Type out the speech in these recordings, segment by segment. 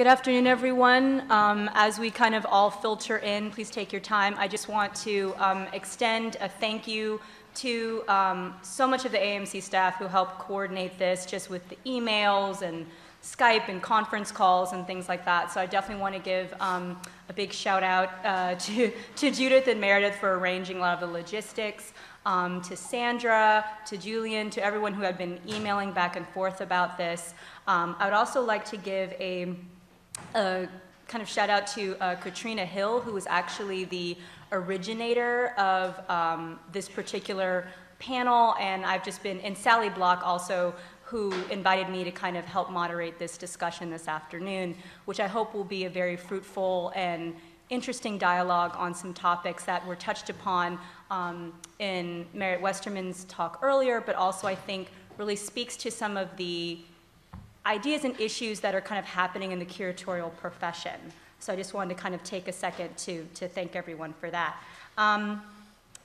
Good afternoon, everyone. Um, as we kind of all filter in, please take your time. I just want to um, extend a thank you to um, so much of the AMC staff who helped coordinate this, just with the emails and Skype and conference calls and things like that. So I definitely want to give um, a big shout out uh, to, to Judith and Meredith for arranging a lot of the logistics, um, to Sandra, to Julian, to everyone who had been emailing back and forth about this. Um, I would also like to give a, a kind of shout out to uh, Katrina Hill, who was actually the originator of um, this particular panel, and I've just been, and Sally Block also, who invited me to kind of help moderate this discussion this afternoon, which I hope will be a very fruitful and interesting dialogue on some topics that were touched upon um, in Mariët Westermann's talk earlier, but also I think really speaks to some of the ideas and issues that are kind of happening in the curatorial profession. So I just wanted to kind of take a second to, to thank everyone for that. Um,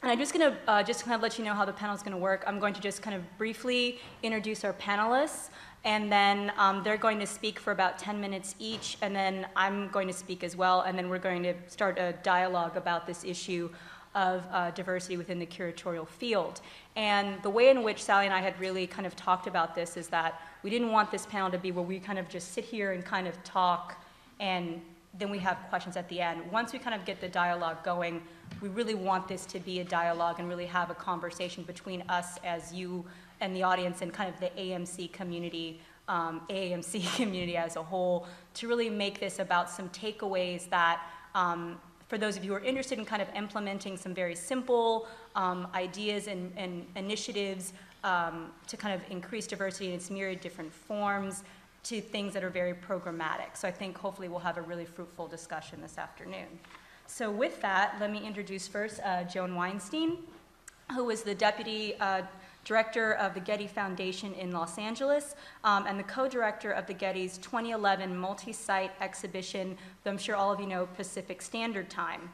and I'm just going to uh, just kind of let you know how the panel is going to work. I'm going to just kind of briefly introduce our panelists, and then um, they're going to speak for about 10 minutes each, and then I'm going to speak as well, and then we're going to start a dialogue about this issue of uh, diversity within the curatorial field. And the way in which Sally and I had really kind of talked about this is that we didn't want this panel to be where we kind of just sit here and kind of talk and then we have questions at the end. Once we kind of get the dialogue going, we really want this to be a dialogue and really have a conversation between us as you and the audience and kind of the AMC community, um, AAMC community as a whole, to really make this about some takeaways that um, for those of you who are interested in kind of implementing some very simple um, ideas and, and initiatives um, to kind of increase diversity in its myriad different forms, to things that are very programmatic. So I think hopefully we'll have a really fruitful discussion this afternoon. So with that, let me introduce first uh, Joan Weinstein, who is the deputy uh, director of the Getty Foundation in Los Angeles um, and the co-director of the Getty's 2011 multi-site exhibition that I'm sure all of you know Pacific Standard Time.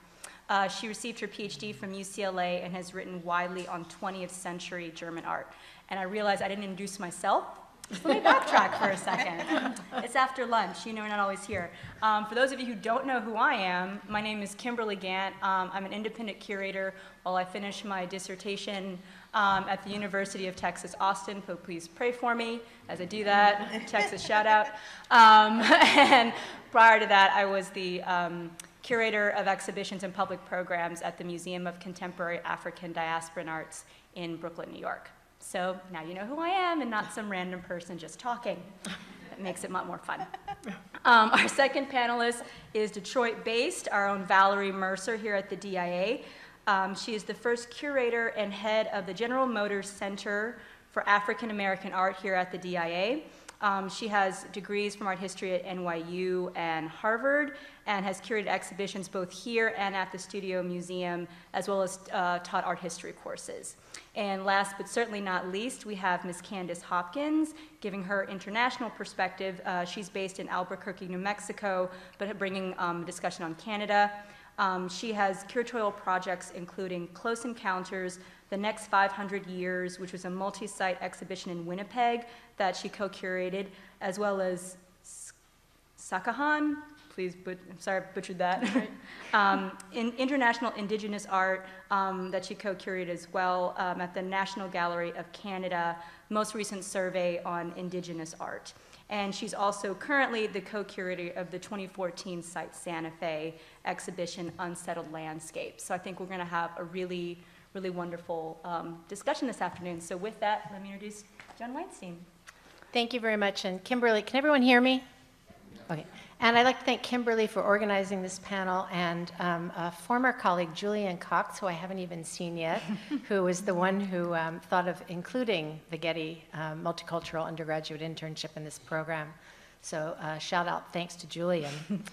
Uh, she received her PhD from UCLA and has written widely on 20th century German art. And I realized I didn't introduce myself, let me backtrack for a second. It's after lunch. You know, we're not always here. Um, for those of you who don't know who I am, my name is Kimberli Gant. Um, I'm an independent curator while I finish my dissertation um, at the University of Texas, Austin. So please pray for me as I do that. Texas shout out. Um, and prior to that, I was the um, curator of exhibitions and public programs at the Museum of Contemporary African Diasporan Arts in Brooklyn, New York. So now you know who I am and not some random person just talking. That makes it a lot more fun. Um, our second panelist is Detroit-based, our own Valerie Mercer here at the DIA. Um, she is the first curator and head of the General Motors Center for African American Art here at the DIA. Um, she has degrees from art history at NYU and Harvard and has curated exhibitions both here and at the Studio Museum, as well as uh, taught art history courses. And last but certainly not least, we have Ms. Candice Hopkins, giving her international perspective. Uh, she's based in Albuquerque, New Mexico, but bringing um, a discussion on Canada. Um, she has curatorial projects including Close Encounters, The Next 500 Years, which was a multi-site exhibition in Winnipeg that she co-curated, as well as Sakahàn, please, but I'm sorry, I butchered that. um, in international Indigenous art um, that she co-curated as well um, at the National Gallery of Canada, most recent survey on Indigenous art. And she's also currently the co-curator of the 2014 Site Santa Fe exhibition, Unsettled Landscapes. So I think we're gonna have a really, really wonderful um, discussion this afternoon. So with that, let me introduce Joan Weinstein. Thank you very much. And Kimberli, can everyone hear me? Okay. And I'd like to thank Kimberli for organizing this panel and um, a former colleague, Julian Cox, who I haven't even seen yet, who was the one who um, thought of including the Getty um, Multicultural Undergraduate Internship in this program. So uh, shout out thanks to Julian.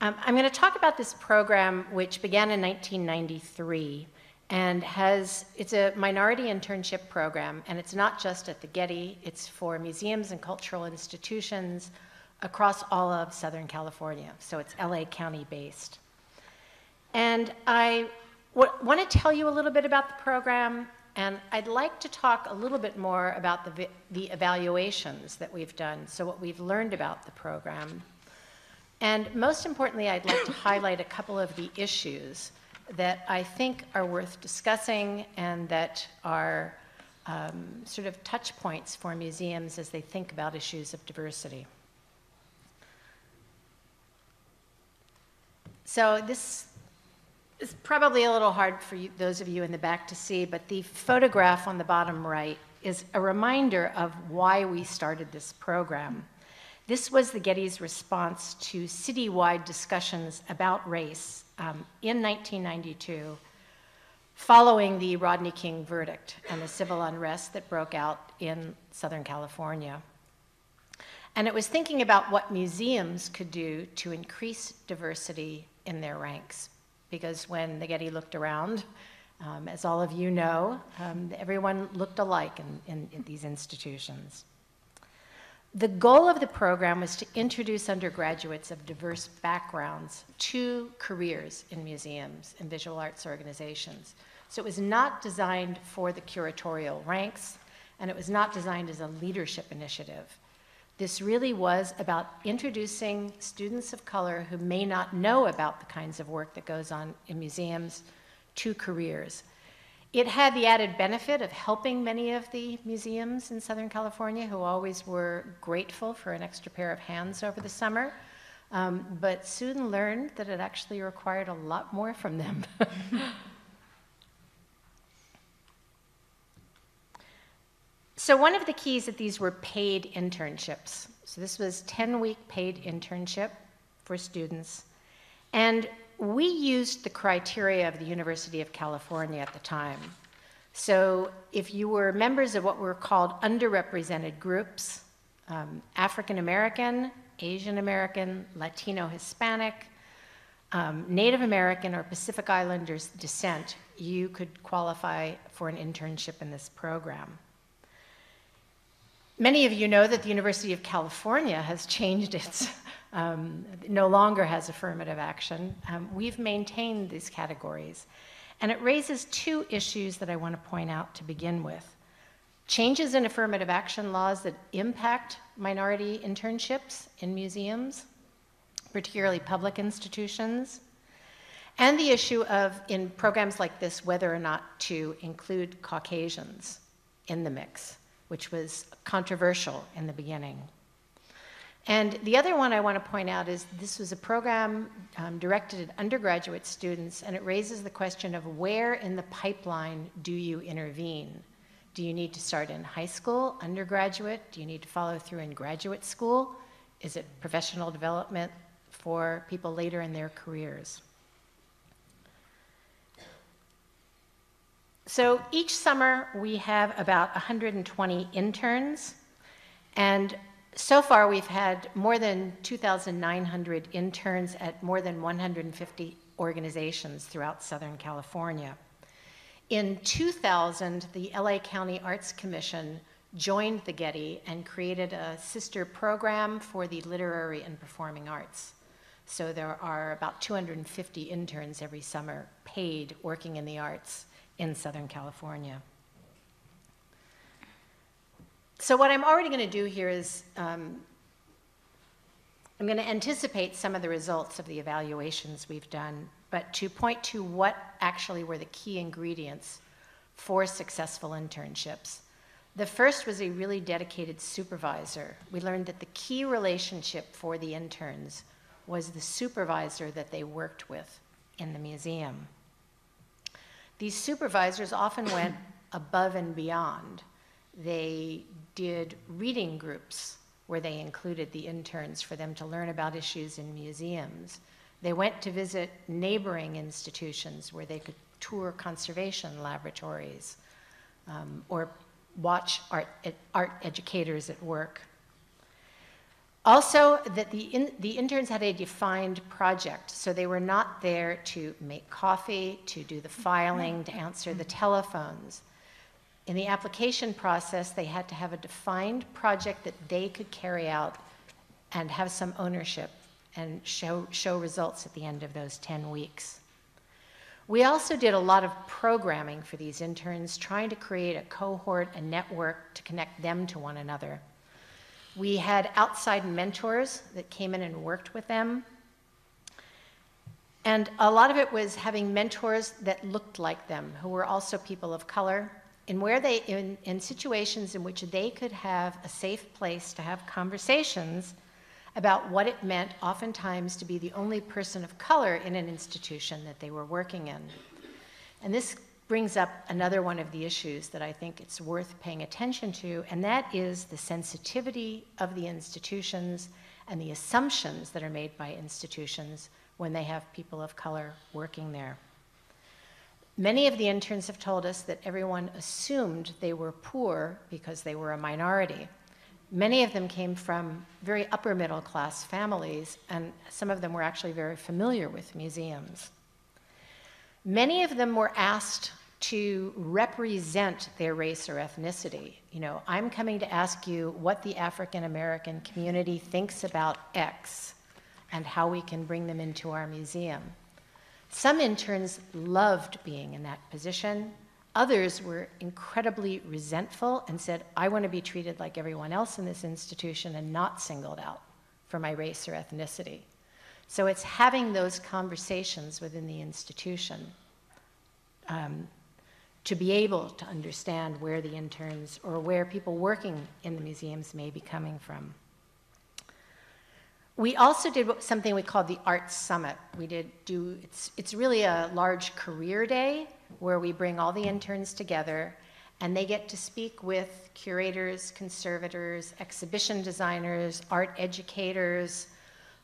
Um, I'm going to talk about this program, which began in 1993 and has it's a minority internship program and it's not just at the getty it's for museums and cultural institutions across all of Southern California. So it's LA County based. And I want to tell you a little bit about the program, and I'd like to talk a little bit more about the, the evaluations that we've done, so what we've learned about the program. And most importantly, I'd like to highlight a couple of the issues that I think are worth discussing and that are um, sort of touch points for museums as they think about issues of diversity. So this is probably a little hard for you, those of you in the back to see, but the photograph on the bottom right is a reminder of why we started this program. This was the Getty's response to citywide discussions about race um, in 1992, following the Rodney King verdict and the civil unrest that broke out in Southern California. And it was thinking about what museums could do to increase diversity in their ranks. Because when the Getty looked around, um, as all of you know, um, everyone looked alike in, in, in these institutions. The goal of the program was to introduce undergraduates of diverse backgrounds to careers in museums and visual arts organizations. So it was not designed for the curatorial ranks, and it was not designed as a leadership initiative. This really was about introducing students of color who may not know about the kinds of work that goes on in museums to careers. It had the added benefit of helping many of the museums in Southern California who always were grateful for an extra pair of hands over the summer, um, but soon learned that it actually required a lot more from them. So one of the keys that these were paid internships. So this was 10-week paid internship for students. And we used the criteria of the University of California at the time. So if you were members of what were called underrepresented groups, um, African American, Asian American, Latino Hispanic, um, Native American, or Pacific Islanders descent, you could qualify for an internship in this program. Many of you know that the University of California has changed its, um, no longer has affirmative action. Um, we've maintained these categories. And it raises two issues that I want to point out to begin with. Changes in affirmative action laws that impact minority internships in museums, particularly public institutions, and the issue of, in programs like this, whether or not to include Caucasians in the mix which was controversial in the beginning. And the other one I want to point out is this was a program um, directed at undergraduate students, and it raises the question of where in the pipeline do you intervene? Do you need to start in high school, undergraduate? Do you need to follow through in graduate school? Is it professional development for people later in their careers? So each summer we have about 120 interns, and so far we've had more than 2,900 interns at more than 150 organizations throughout Southern California. In 2000, the LA County Arts Commission joined the Getty and created a sister program for the literary and performing arts. So there are about 250 interns every summer paid working in the arts in Southern California. So what I'm already going to do here is um, I'm going to anticipate some of the results of the evaluations we've done, but to point to what actually were the key ingredients for successful internships. The first was a really dedicated supervisor. We learned that the key relationship for the interns was the supervisor that they worked with in the museum. These supervisors often went above and beyond. They did reading groups where they included the interns for them to learn about issues in museums. They went to visit neighboring institutions where they could tour conservation laboratories um, or watch art, art educators at work. Also, that the, in, the interns had a defined project, so they were not there to make coffee, to do the filing, to answer the telephones. In the application process, they had to have a defined project that they could carry out and have some ownership and show, show results at the end of those 10 weeks. We also did a lot of programming for these interns, trying to create a cohort, a network to connect them to one another. We had outside mentors that came in and worked with them. And a lot of it was having mentors that looked like them, who were also people of color, in where they, in, in situations in which they could have a safe place to have conversations about what it meant oftentimes to be the only person of color in an institution that they were working in. And this brings up another one of the issues that I think it's worth paying attention to, and that is the sensitivity of the institutions and the assumptions that are made by institutions when they have people of color working there. Many of the interns have told us that everyone assumed they were poor because they were a minority. Many of them came from very upper middle class families, and some of them were actually very familiar with museums. Many of them were asked to represent their race or ethnicity. You know, I'm coming to ask you what the African American community thinks about X and how we can bring them into our museum. Some interns loved being in that position. Others were incredibly resentful and said, I want to be treated like everyone else in this institution and not singled out for my race or ethnicity. So it's having those conversations within the institution um, to be able to understand where the interns or where people working in the museums may be coming from. We also did something we called the Arts Summit. We did do, it's, it's really a large career day where we bring all the interns together and they get to speak with curators, conservators, exhibition designers, art educators,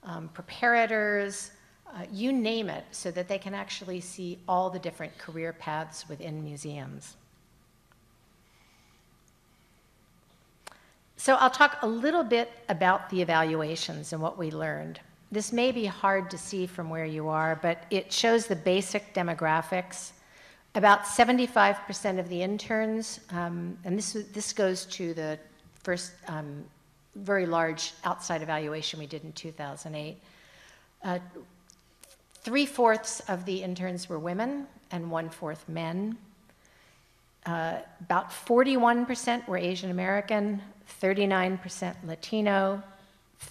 um, preparators, uh, you name it, so that they can actually see all the different career paths within museums. So I'll talk a little bit about the evaluations and what we learned. This may be hard to see from where you are, but it shows the basic demographics. About 75% of the interns, um, and this, this goes to the first um, very large outside evaluation we did in 2008. Uh, three fourths of the interns were women and one fourth men. Uh, about 41% were Asian American, 39% Latino,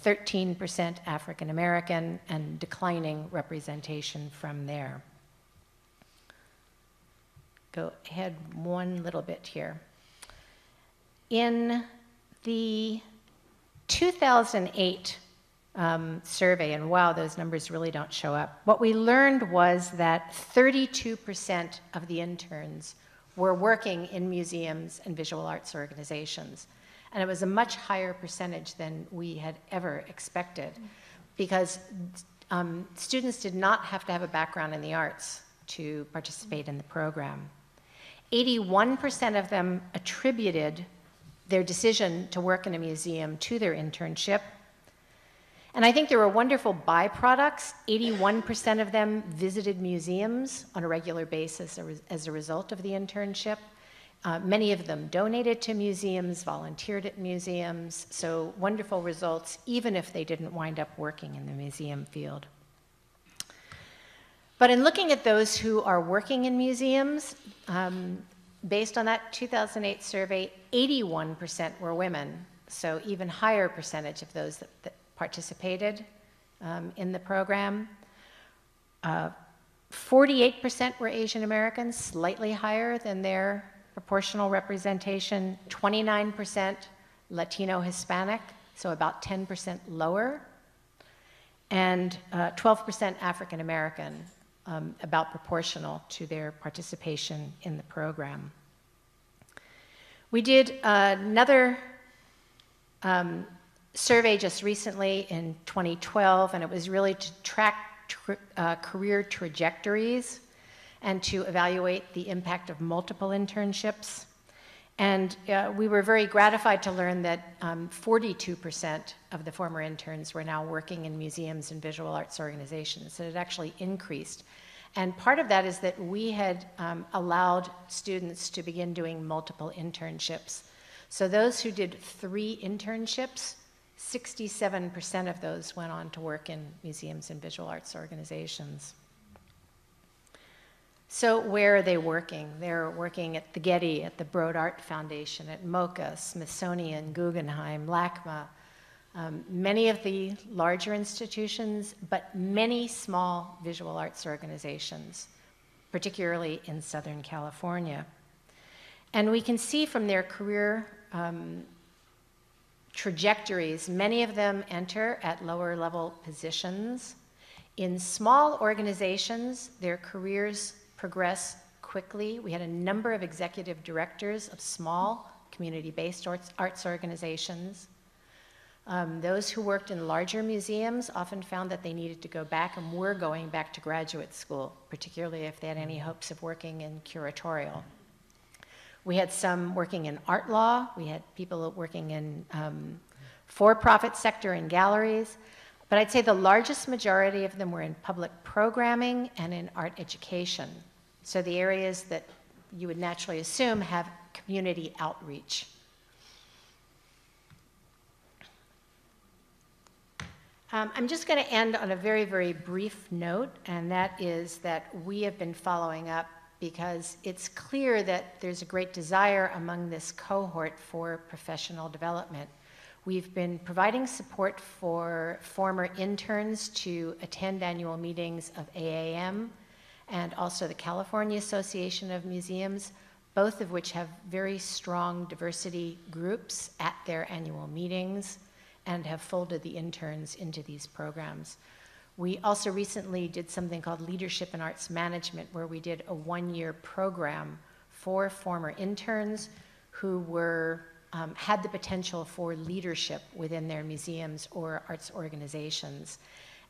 13% African American, and declining representation from there. Go ahead one little bit here. In the 2008 um, survey, and wow, those numbers really don't show up, what we learned was that 32% of the interns were working in museums and visual arts organizations. And it was a much higher percentage than we had ever expected because um, students did not have to have a background in the arts to participate in the program. 81% of them attributed their decision to work in a museum to their internship. And I think there were wonderful byproducts. 81% of them visited museums on a regular basis as a result of the internship. Uh, many of them donated to museums, volunteered at museums, so wonderful results, even if they didn't wind up working in the museum field. But in looking at those who are working in museums, um, based on that 2008 survey, 81% were women, so even higher percentage of those that, that participated um, in the program. 48% uh, were Asian Americans, slightly higher than their proportional representation, 29% Latino Hispanic, so about 10% lower, and 12% uh, African American, um, about proportional to their participation in the program. We did another um, survey just recently in 2012, and it was really to track tr uh, career trajectories and to evaluate the impact of multiple internships. And uh, we were very gratified to learn that 42% um, of the former interns were now working in museums and visual arts organizations. So it actually increased. And part of that is that we had um, allowed students to begin doing multiple internships. So those who did three internships, 67% of those went on to work in museums and visual arts organizations. So where are they working? They're working at the Getty, at the Broad Art Foundation, at MoCA, Smithsonian, Guggenheim, LACMA, Um, many of the larger institutions, but many small visual arts organizations, particularly in Southern California. And we can see from their career um, trajectories, many of them enter at lower level positions. In small organizations, their careers progress quickly. We had a number of executive directors of small community based arts, arts organizations. Um, those who worked in larger museums often found that they needed to go back and were going back to graduate school, particularly if they had any hopes of working in curatorial. We had some working in art law. We had people working in um, for-profit sector in galleries. But I'd say the largest majority of them were in public programming and in art education. So the areas that you would naturally assume have community outreach. Um, I'm just going to end on a very, very brief note, and that is that we have been following up because it's clear that there's a great desire among this cohort for professional development. We've been providing support for former interns to attend annual meetings of AAM and also the California Association of Museums, both of which have very strong diversity groups at their annual meetings and have folded the interns into these programs. We also recently did something called Leadership in Arts Management, where we did a one year program for former interns who were, um, had the potential for leadership within their museums or arts organizations.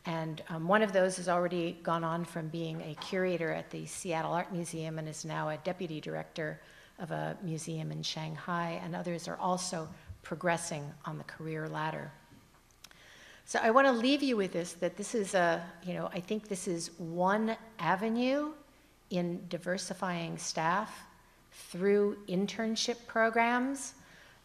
And um, one of those has already gone on from being a curator at the Seattle Art Museum and is now a deputy director of a museum in Shanghai, and others are also progressing on the career ladder. So I want to leave you with this that this is a, you know, I think this is one avenue in diversifying staff through internship programs,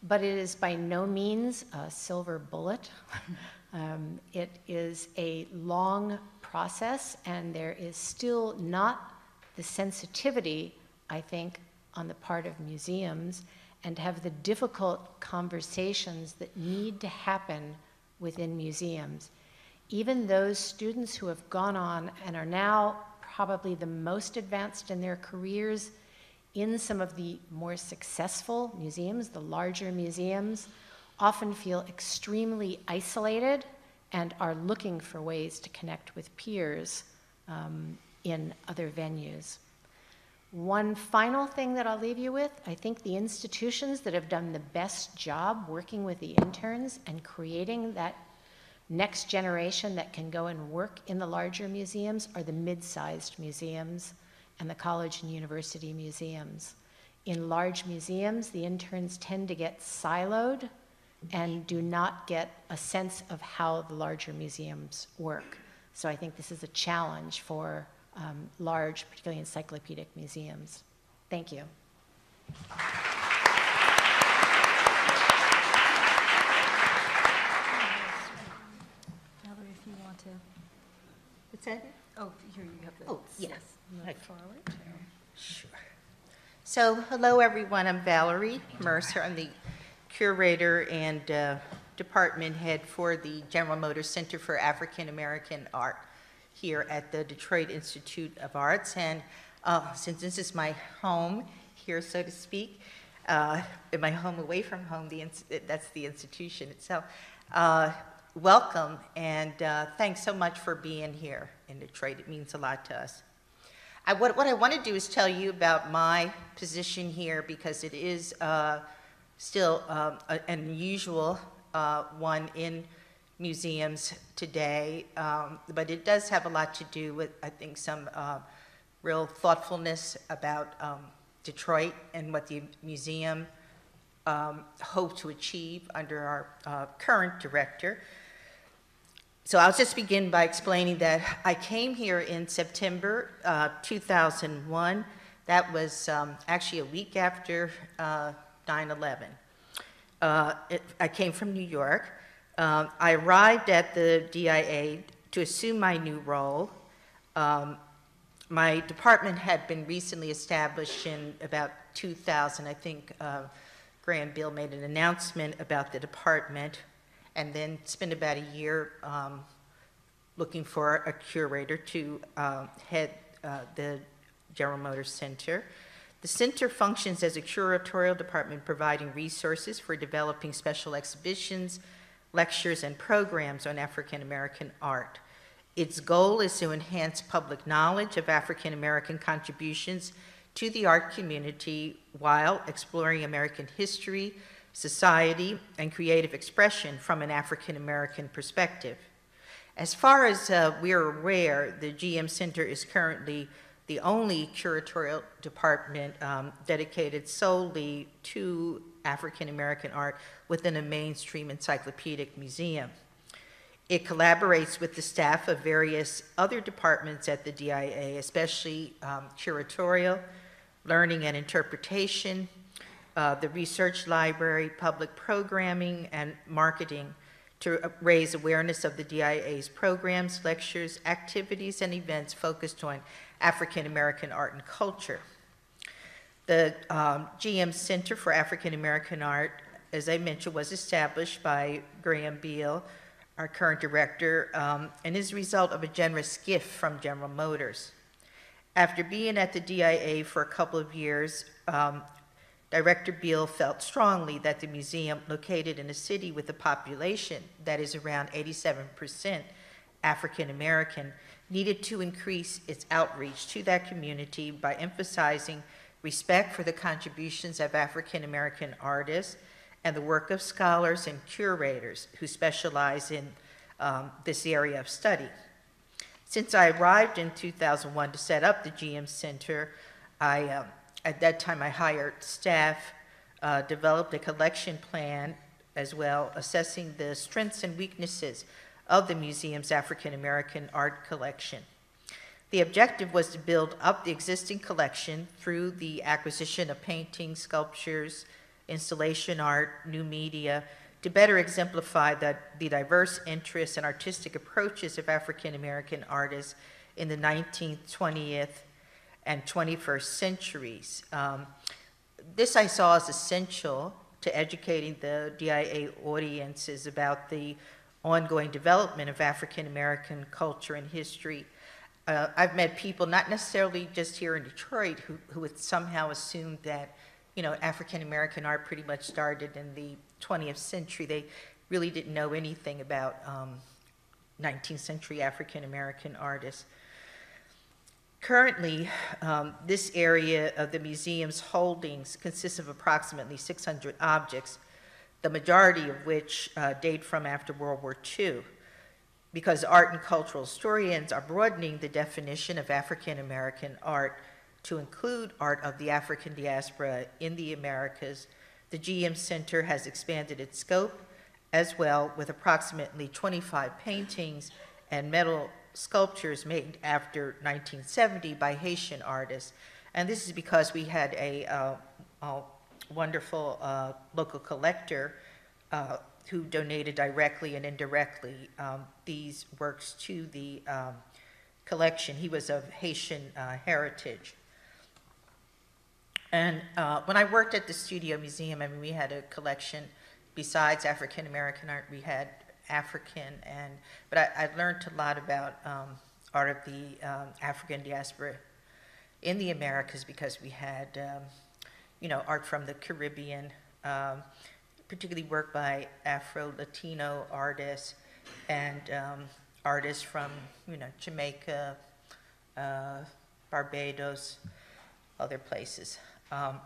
but it is by no means a silver bullet. um, it is a long process, and there is still not the sensitivity, I think, on the part of museums and have the difficult conversations that need to happen within museums. Even those students who have gone on and are now probably the most advanced in their careers in some of the more successful museums, the larger museums, often feel extremely isolated and are looking for ways to connect with peers um, in other venues. One final thing that I'll leave you with I think the institutions that have done the best job working with the interns and creating that next generation that can go and work in the larger museums are the mid sized museums and the college and university museums. In large museums, the interns tend to get siloed and do not get a sense of how the larger museums work. So I think this is a challenge for um, large, particularly encyclopedic museums. Thank you. Valerie, if you want to, What's that? oh, here you have the. Oh, yes. Move forward. Sure. So, hello, everyone. I'm Valerie Mercer. I'm the curator and uh, department head for the General Motors Center for African American Art here at the Detroit Institute of Arts. And uh, since this is my home here, so to speak, uh, and my home away from home, the that's the institution itself. Uh, welcome, and uh, thanks so much for being here in Detroit. It means a lot to us. I, what, what I want to do is tell you about my position here because it is uh, still um, an unusual uh, one in museums today, um, but it does have a lot to do with, I think, some uh, real thoughtfulness about um, Detroit and what the museum um, hope to achieve under our uh, current director. So I'll just begin by explaining that I came here in September uh, 2001. That was um, actually a week after uh, 9 11. Uh, I came from New York. Um, I arrived at the DIA to assume my new role. Um, my department had been recently established in about 2000. I think uh, Graham Beal made an announcement about the department. and then spent about a year um, looking for a curator to um, head uh, the General Motors Center. The center functions as a curatorial department providing resources for developing special exhibitions, lectures, and programs on African American art. Its goal is to enhance public knowledge of African American contributions to the art community while exploring American history, society, and creative expression from an African American perspective. As far as uh, we're aware, the GM Center is currently the only curatorial department um, dedicated solely to African American art within a mainstream encyclopedic museum. It collaborates with the staff of various other departments at the DIA, especially um, curatorial, learning and interpretation, uh, the research library, public programming, and marketing to raise awareness of the DIA's programs, lectures, activities, and events focused on African American art and culture. The um, GM Center for African American Art, as I mentioned, was established by Graham Beal, our current director, um, and is a result of a generous gift from General Motors. After being at the DIA for a couple of years, um, Director Beal felt strongly that the museum, located in a city with a population that is around 87% African American, needed to increase its outreach to that community by emphasizing respect for the contributions of African American artists and the work of scholars and curators who specialize in um, this area of study. Since I arrived in 2001 to set up the GM Center, I, um, at that time, I hired staff, uh, developed a collection plan as well, assessing the strengths and weaknesses of the museum's African American art collection. The objective was to build up the existing collection through the acquisition of paintings, sculptures, installation art, new media, to better exemplify the, the diverse interests and artistic approaches of African American artists in the 19th, 20th, and 21st centuries. Um, this I saw as essential to educating the DIA audiences about the ongoing development of African American culture and history. Uh, I've met people, not necessarily just here in Detroit, who, who would somehow assume that, you know, African American art pretty much started in the 20th century. They really didn't know anything about um, 19th century African American artists. Currently, um, this area of the museum's holdings consists of approximately 600 objects, the majority of which uh, date from after World War II, because art and cultural historians are broadening the definition of African American art to include art of the African diaspora in the Americas. The GM Center has expanded its scope as well, with approximately 25 paintings and metal sculptures made after 1970 by Haitian artists. And this is because we had a, uh, a wonderful uh, local collector uh, who donated directly and indirectly um, these works to the um, collection. He was of Haitian uh, heritage. And uh, when I worked at the Studio Museum, I mean, we had a collection besides African American art. We had African and, but I, I learned a lot about um, art of the um, African diaspora in the Americas because we had, um, you know, art from the Caribbean, um, particularly work by Afro-Latino artists and um, artists from, you know, Jamaica, uh, Barbados, other places, um,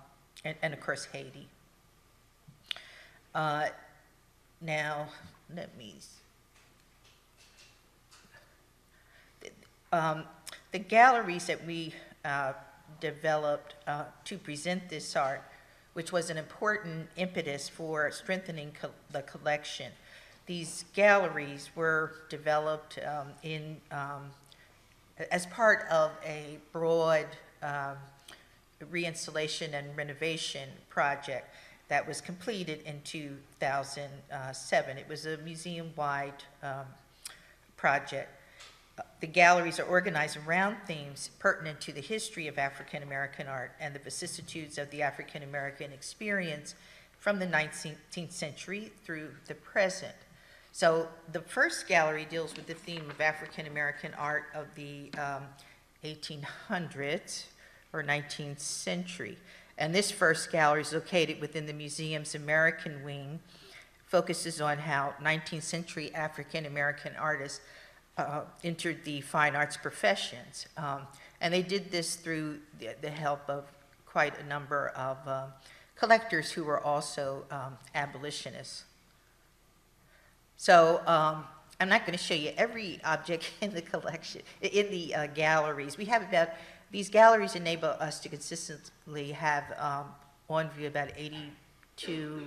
and, and of course Haiti. Uh, now, let me. Um, the galleries that we uh, developed uh, to present this art, which was an important impetus for strengthening co- the collection. These galleries were developed um, in um, as part of a broad um, reinstallation and renovation project that was completed in 2007. It was a museum-wide um, project. The galleries are organized around themes pertinent to the history of African American art and the vicissitudes of the African American experience from the 19th century through the present. So the first gallery deals with the theme of African American art of the um, 1800s or 19th century. And this first gallery is located within the museum's American wing, focuses on how 19th century African American artists uh, entered the fine arts professions. Um, and they did this through the, the help of quite a number of um, collectors who were also um, abolitionists. So um, I'm not going to show you every object in the collection, in the uh, galleries. We have about, these galleries enable us to consistently have um, on view about 82,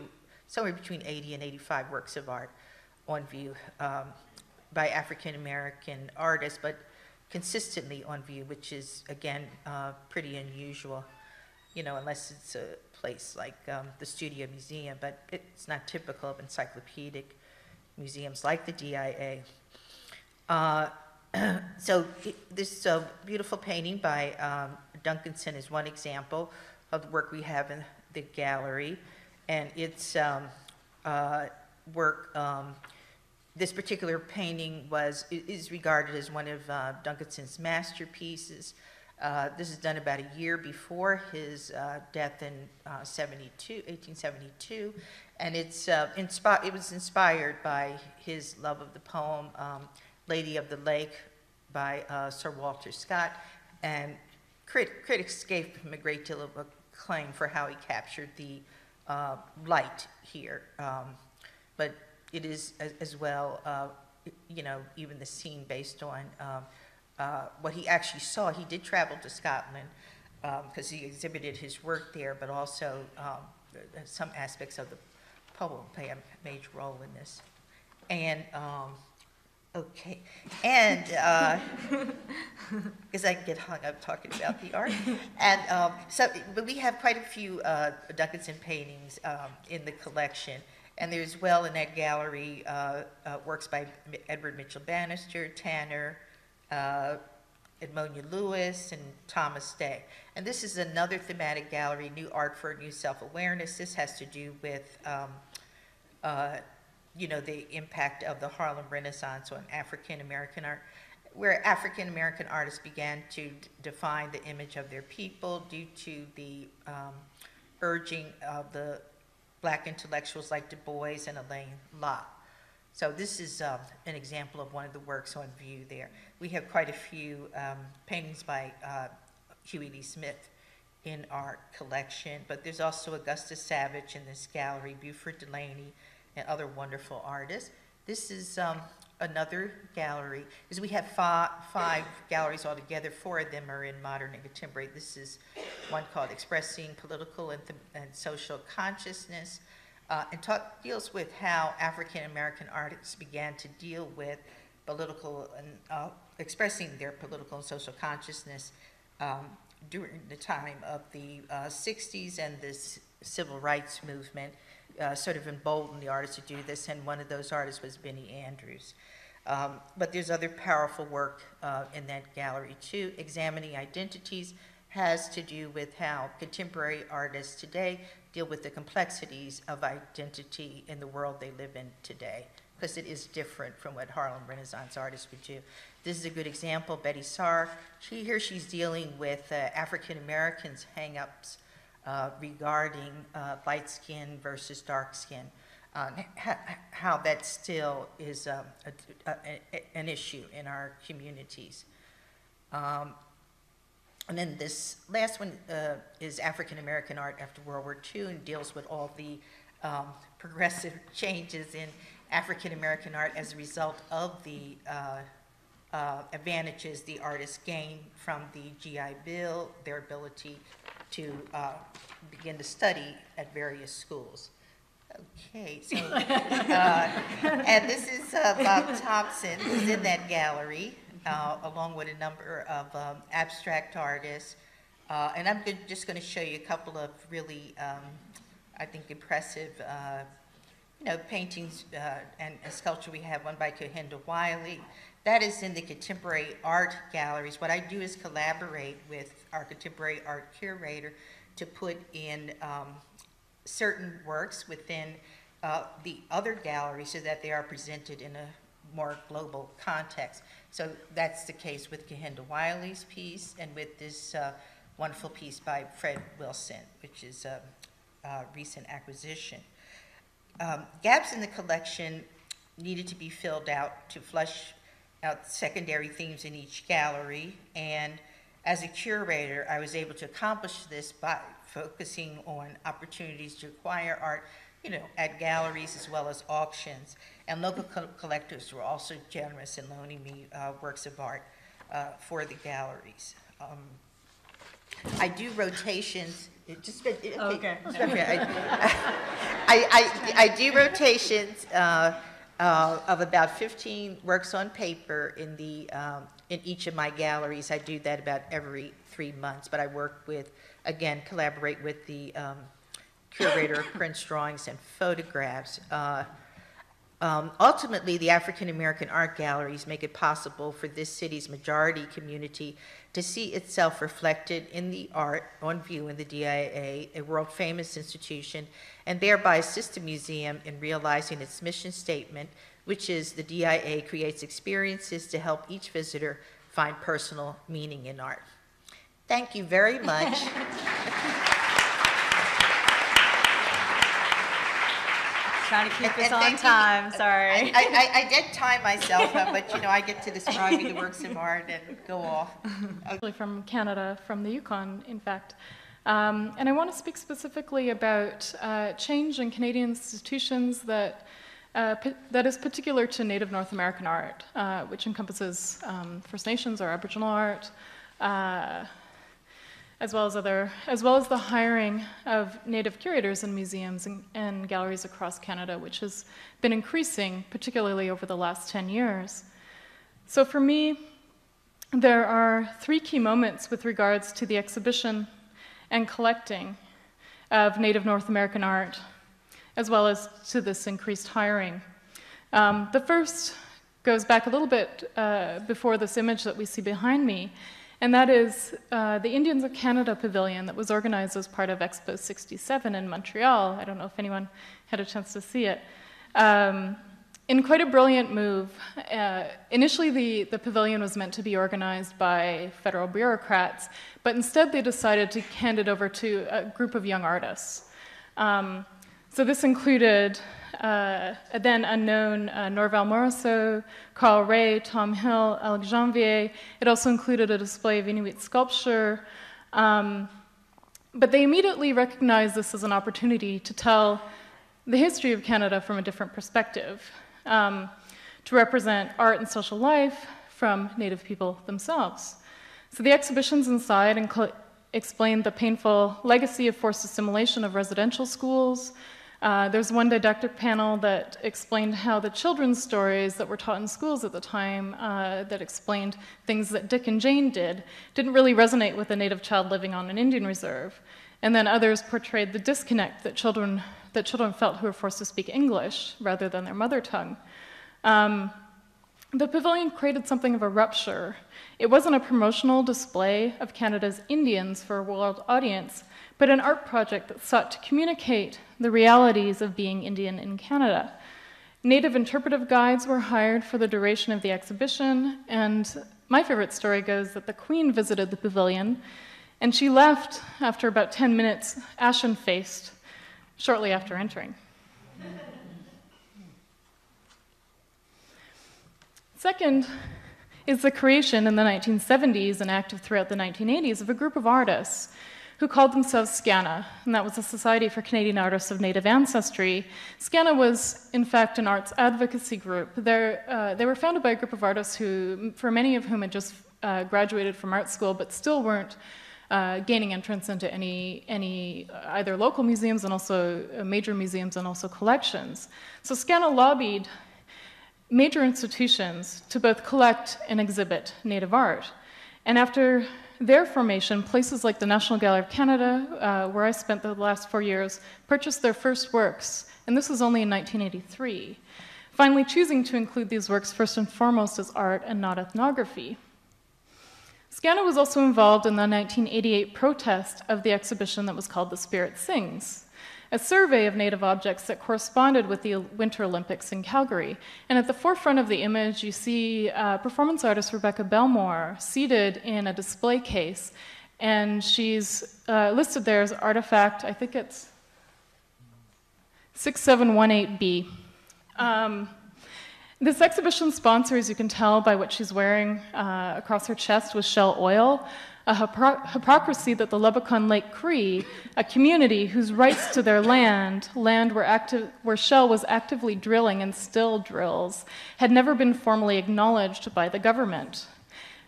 somewhere between 80 and 85 works of art on view um, by African American artists, but consistently on view, which is, again, uh, pretty unusual, you know, unless it's a place like um, the Studio Museum, but it's not typical of encyclopedic museums like the DIA. Uh, so this uh, beautiful painting by um, Duncanson is one example of the work we have in the gallery, and it's um, uh, work. Um, this particular painting was is regarded as one of uh, Duncanson's masterpieces. Uh, this is done about a year before his uh, death in uh, 72, 1872, and it's uh, inspi- it was inspired by his love of the poem um, "Lady of the Lake" by uh, Sir Walter Scott, and crit- critics gave him a great deal of acclaim for how he captured the uh, light here. Um, but it is as, as well, uh, you know, even the scene based on um, uh, what he actually saw. He did travel to Scotland because he exhibited his work there, but also um, some aspects of the poem play a major role in this. And um, okay, and because I can get hung up talking about the art, and um, so but we have quite a few uh, Duncanson paintings um, in the collection. And there's well in that gallery uh, uh, works by M- Edward Mitchell Bannister, Tanner, uh, Edmonia Lewis, and Thomas Day. And this is another thematic gallery, New Art for New Self-Awareness. This has to do with, um, uh, you know, the impact of the Harlem Renaissance on African-American art, where African-American artists began to define the image of their people due to the um, urging of the black intellectuals like Du Bois and Alain Locke. So this is um, an example of one of the works on view there. We have quite a few um, paintings by uh, Hughie Lee-Smith in our collection, but there's also Augusta Savage in this gallery, Beauford Delaney, and other wonderful artists. This is um, another gallery, because we have five, five galleries altogether. Four of them are in modern and contemporary. This is one called Expressing Political and, and Social Consciousness, uh, and talk, deals with how African American artists began to deal with political and uh, expressing their political and social consciousness um, during the time of the uh, 60s and this civil rights movement uh, sort of emboldened the artists to do this, and one of those artists was Benny Andrews. Um, but there's other powerful work uh, in that gallery too. Examining Identities has to do with how contemporary artists today deal with the complexities of identity in the world they live in today, because it is different from what Harlem Renaissance artists would do. This is a good example. Betty Saar, she, here she's dealing with uh, African Americans' hang-ups uh, regarding uh, light skin versus dark skin, uh, how that still is um, a, a, a- an issue in our communities. Um, and then this last one uh, is African American art after World War II and deals with all the um, progressive changes in African American art as a result of the uh, advantages the artists gained from the GI Bill, their ability to uh, begin to study at various schools. Okay, so, uh, and this is uh, Bob Thompson, who's in that gallery, uh, along with a number of um, abstract artists. Uh, And I'm go- just going to show you a couple of really, um, I think, impressive, uh, you know, paintings uh, and a sculpture. We have one by Kehinde Wiley. That is in the contemporary art galleries. What I do is collaborate with our contemporary art curator to put in um, certain works within uh, the other galleries so that they are presented in a more global context. So that's the case with Kehinde Wiley's piece and with this uh, wonderful piece by Fred Wilson, which is a, a recent acquisition. Um, gaps in the collection needed to be filled out to flush out secondary themes in each gallery. And as a curator, I was able to accomplish this by focusing on opportunities to acquire art, you know, at galleries as well as auctions. And local co- collectors were also generous in loaning me uh, works of art uh, for the galleries. Um, I do rotations, it just, okay. Okay. just right. I, I, I- I do rotations uh, uh, of about 15 works on paper in the, um, in each of my galleries. I do that about every three months, but I work with, again, collaborate with the um, curator of prints, drawings, and photographs. Uh, um, Ultimately, the African American art galleries make it possible for this city's majority community to see itself reflected in the art on view in the DIA, a world-famous institution, and thereby assist the museum in realizing its mission statement, which is the DIA creates experiences to help each visitor find personal meaning in art. Thank you very much. Trying to keep And- us and on thank you. time, sorry. I, I, I did time myself, but you know, I get to describe the works of art and go off. actually from Canada, from the Yukon, in fact. Um, and I want to speak specifically about uh, change in Canadian institutions that, uh, that is particular to Native North American art, uh, which encompasses um, First Nations or Aboriginal art, uh, as well as other, as well as the hiring of Native curators in museums and, and galleries across Canada, which has been increasing, particularly over the last 10 years. So for me, there are three key moments with regards to the exhibition and collecting of Native North American art, as well as to this increased hiring. Um, the first goes back a little bit uh, before this image that we see behind me, and that is uh, the Indians of Canada Pavilion that was organized as part of Expo 67 in Montreal. I don't know if anyone had a chance to see it. Um, in quite a brilliant move, uh, initially the, the pavilion was meant to be organized by federal bureaucrats, but instead they decided to hand it over to a group of young artists. Um, so this included uh, a then unknown uh, Norval Morisseau, Carl Ray, Tom Hill, Alex Janvier. It also included a display of Inuit sculpture. Um, but they immediately recognized this as an opportunity to tell the history of Canada from a different perspective, um, to represent art and social life from Native people themselves. So the exhibitions inside explained the painful legacy of forced assimilation of residential schools. Uh, there's one didactic panel that explained how the children's stories that were taught in schools at the time, uh, that explained things that Dick and Jane did, didn't really resonate with a Native child living on an Indian reserve. And then others portrayed the disconnect that children, that children felt who were forced to speak English rather than their mother tongue. Um, the pavilion created something of a rupture. It wasn't a promotional display of Canada's Indians for a world audience, but an art project that sought to communicate the realities of being Indian in Canada. Native interpretive guides were hired for the duration of the exhibition, and my favorite story goes that the Queen visited the pavilion, and she left after about 10 minutes, ashen faced, shortly after entering. Second is the creation in the 1970s and active throughout the 1980s of a group of artists who called themselves SCANA, and that was the Society for Canadian Artists of Native Ancestry. SCANA was, in fact, an arts advocacy group. Uh, they were founded by a group of artists who, for many of whom, had just uh, graduated from art school, but still weren't uh, gaining entrance into any, any uh, either local museums and also uh, major museums and also collections. So SCANA lobbied major institutions to both collect and exhibit Native art. And after their formation, places like the National Gallery of Canada, uh, where I spent the last four years, purchased their first works, and this was only in 1983, finally choosing to include these works first and foremost as art and not ethnography. SCANA was also involved in the 1988 protest of the exhibition that was called The Spirit Sings, a survey of native objects that corresponded with the Winter Olympics in Calgary. And at the forefront of the image, you see uh, performance artist Rebecca Belmore seated in a display case. And she's uh, listed there as artifact, I think it's 6718B. Um, this exhibition sponsor, as you can tell by what she's wearing uh, across her chest, was Shell Oil, a hypocr- hypocrisy that the Lubicon Lake Cree, a community whose rights to their land, land where, active, where Shell was actively drilling and still drills, had never been formally acknowledged by the government.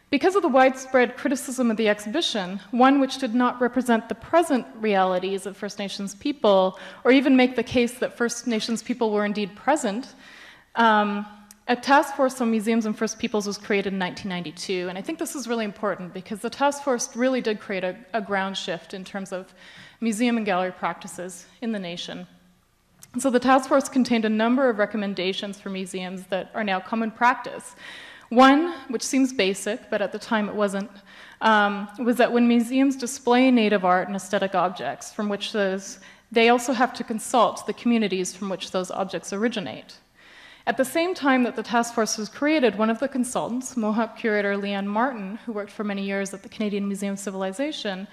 Because of the widespread criticism of the exhibition, one which did not represent the present realities of First Nations people, or even make the case that First Nations people were indeed present, um, a task force on museums and First Peoples was created in 1992, and I think this is really important because the task force really did create a, a ground shift in terms of museum and gallery practices in the nation. So the task force contained a number of recommendations for museums that are now common practice. One, which seems basic, but at the time it wasn't, um, was that when museums display native art and aesthetic objects from which those, they also have to consult the communities from which those objects originate. At the same time that the task force was created, one of the consultants, Mohawk curator Lee-Ann Martin, who worked for many years at the Canadian Museum of Civilization,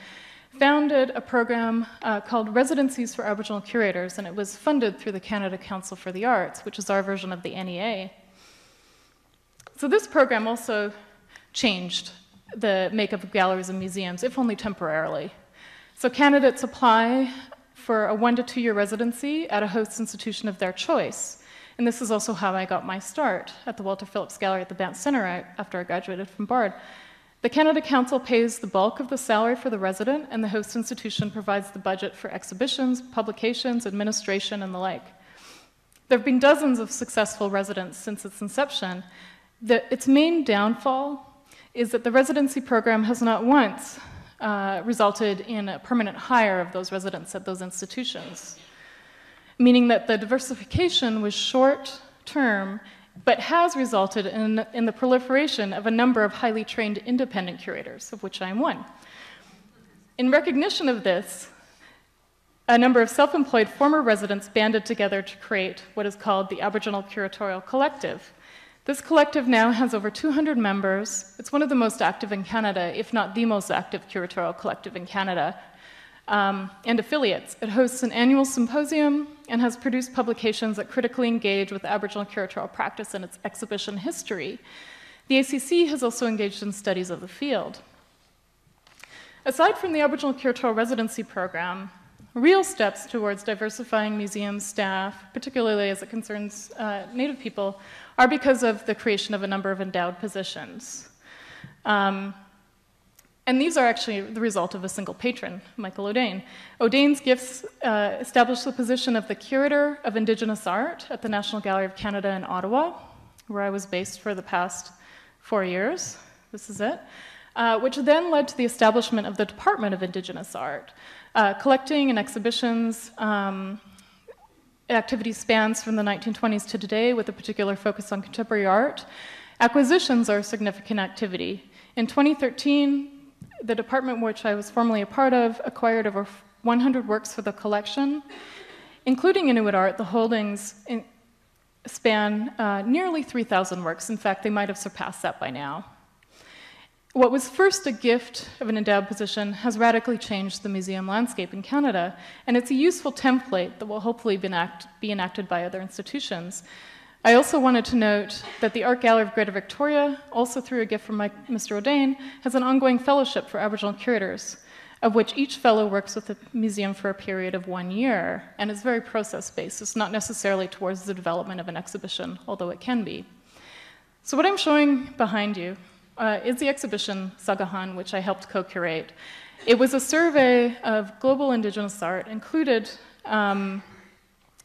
founded a program uh, called Residencies for Aboriginal Curators, and it was funded through the Canada Council for the Arts, which is our version of the NEA. So this program also changed the makeup of galleries and museums, if only temporarily. So candidates apply for a one to two year residency at a host institution of their choice. And this is also how I got my start at the Walter Phillips Gallery at the Banff Center after I graduated from Bard. The Canada Council pays the bulk of the salary for the resident, and the host institution provides the budget for exhibitions, publications, administration, and the like. There have been dozens of successful residents since its inception. The, its main downfall is that the residency program has not once uh, resulted in a permanent hire of those residents at those institutions meaning that the diversification was short term, but has resulted in, in the proliferation of a number of highly trained independent curators, of which I am one. In recognition of this, a number of self employed former residents banded together to create what is called the Aboriginal Curatorial Collective. This collective now has over 200 members. It's one of the most active in Canada, if not the most active curatorial collective in Canada, um, and affiliates. It hosts an annual symposium and has produced publications that critically engage with Aboriginal curatorial practice and its exhibition history. The ACC has also engaged in studies of the field. Aside from the Aboriginal Curatorial Residency Program, real steps towards diversifying museum staff, particularly as it concerns uh, Native people, are because of the creation of a number of endowed positions. Um, and these are actually the result of a single patron, Michael Audain. Audain's gifts uh, established the position of the curator of Indigenous art at the National Gallery of Canada in Ottawa, where I was based for the past four years. This is it. Uh, which then led to the establishment of the Department of Indigenous Art. Uh, collecting and exhibitions um, activity spans from the 1920s to today with a particular focus on contemporary art. Acquisitions are a significant activity. In 2013, the department which I was formerly a part of acquired over 100 works for the collection. Including Inuit art, the holdings in, span uh, nearly 3,000 works. In fact, they might have surpassed that by now. What was first a gift of an endowed position has radically changed the museum landscape in Canada, and it's a useful template that will hopefully be, enact, be enacted by other institutions. I also wanted to note that the Art Gallery of Greater Victoria, also through a gift from my, Mr. Audain, has an ongoing fellowship for Aboriginal curators, of which each fellow works with the museum for a period of one year, and is very process based. It's not necessarily towards the development of an exhibition, although it can be. So, what I'm showing behind you uh, is the exhibition Sakahàn, which I helped co curate. It was a survey of global Indigenous art, included um,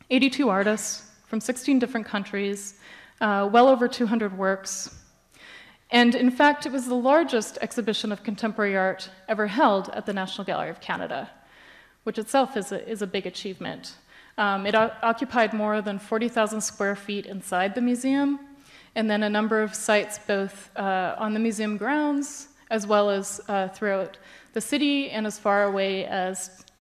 82 artists from 16 different countries, uh, well over 200 works. And in fact, it was the largest exhibition of contemporary art ever held at the National Gallery of Canada, which itself is a, is a big achievement. Um, it occupied more than 40,000 square feet inside the museum, and then a number of sites both uh, on the museum grounds as well as uh, throughout the city and as far away as